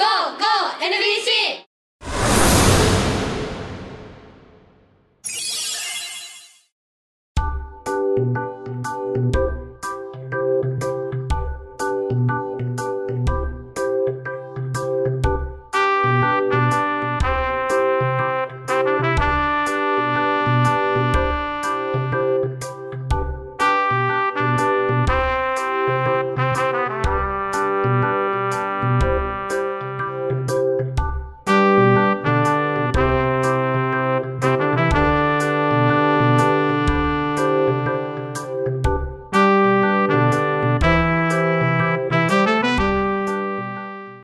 GO! GO! NBC!